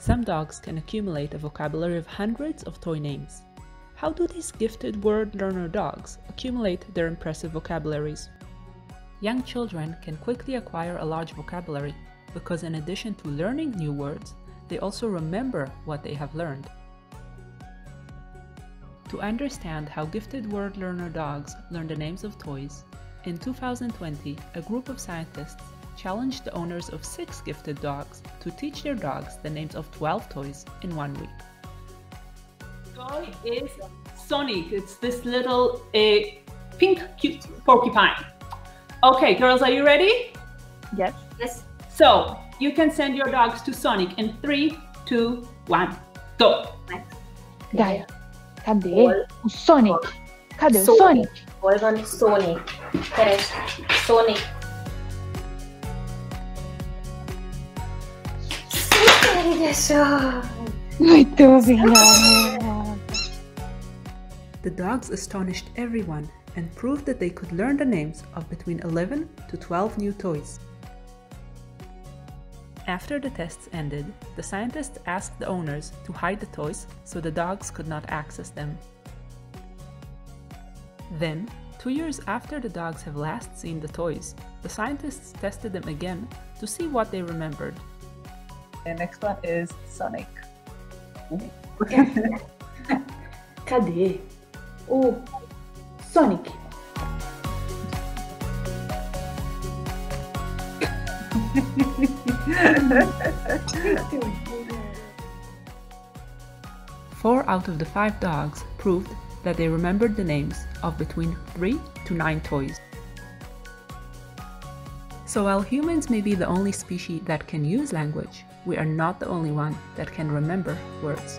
Some dogs can accumulate a vocabulary of hundreds of toy names. How do these gifted word learner dogs accumulate their impressive vocabularies? Young children can quickly acquire a large vocabulary because in addition to learning new words, they also remember what they have learned. To understand how gifted word learner dogs learn the names of toys, in 2020, a group of scientists challenged the owners of six gifted dogs to teach their dogs the names of 12 toys in one week. Toy is Sonic. It's this little uh, pink cute porcupine. Okay, girls, are you ready? Yes. Yes. So, you can send your dogs to Sonic in three, two, one, go. Gaia. Cadê? O Sonic. Cadê o Sonic. Sonic? Sonic? Keres Sonic. Ügyes vagy! Muito obrigada. The dogs astonished everyone and proved that they could learn the names of between 11 to 12 new toys. After the tests ended, the scientists asked the owners to hide the toys so the dogs could not access them. Then, two years after the dogs have last seen the toys, the scientists tested them again to see what they remembered. And next one is Sonic. Cadê? O Sonic. Four out of the five dogs proved that they remembered the names of between 3 to 9 toys. So while humans may be the only species that can use language, we are not the only one that can remember words.